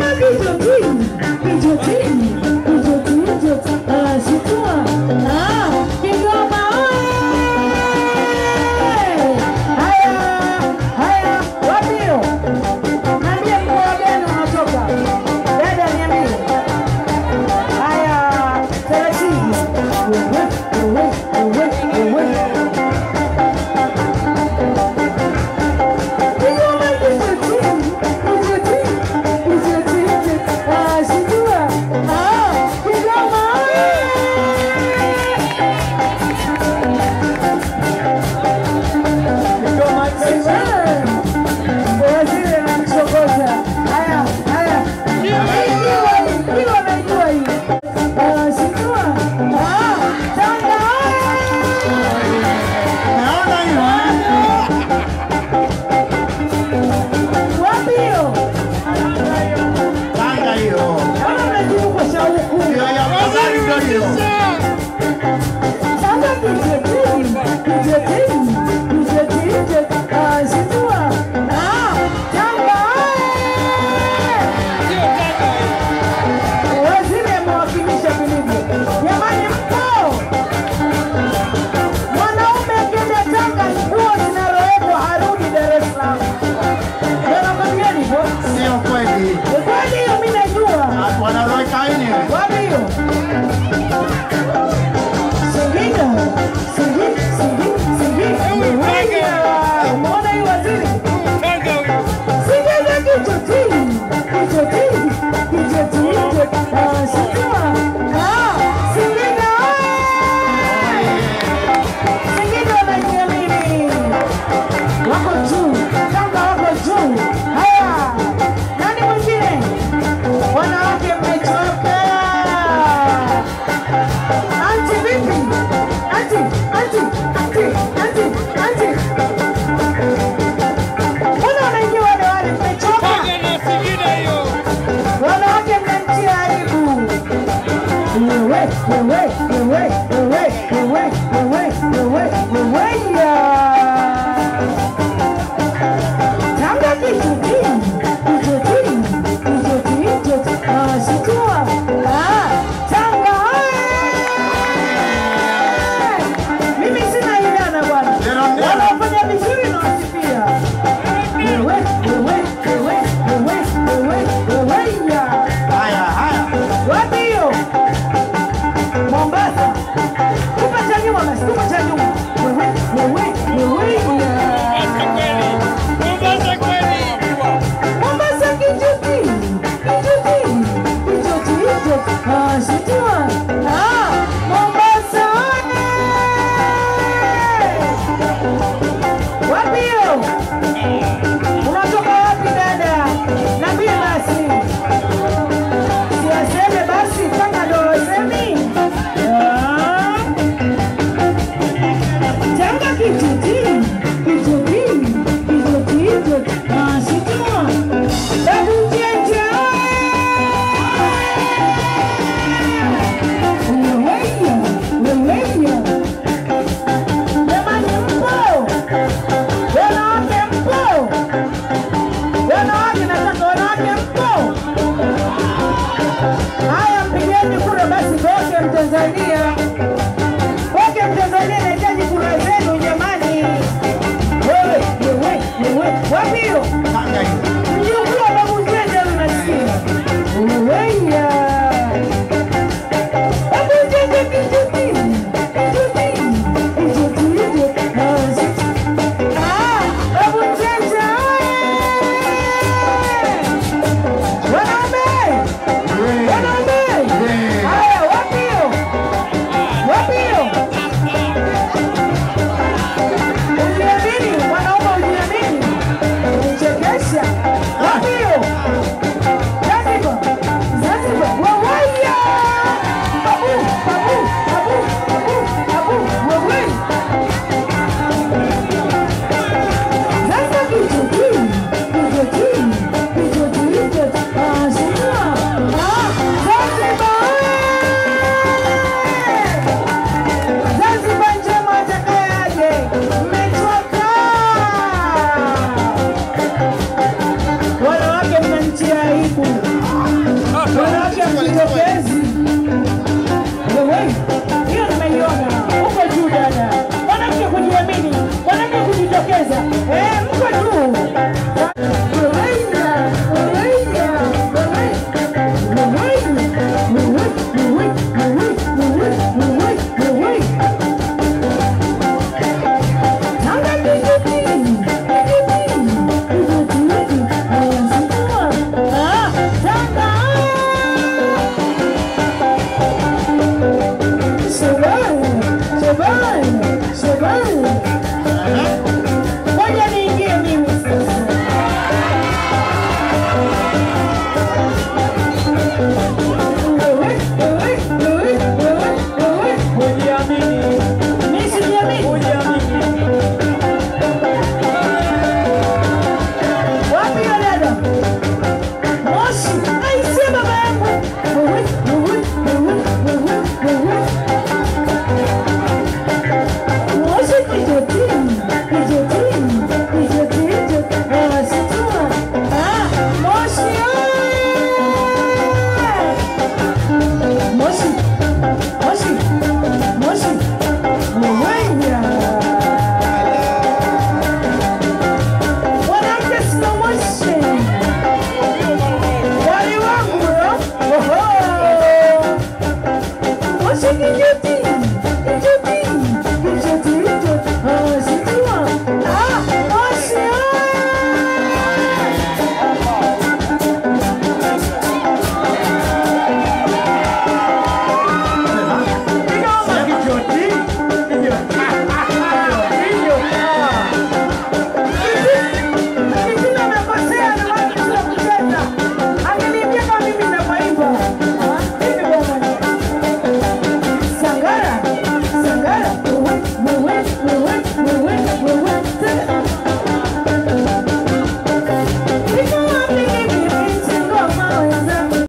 Mama, be your dream, be your. way, the. Olha, olha, olha.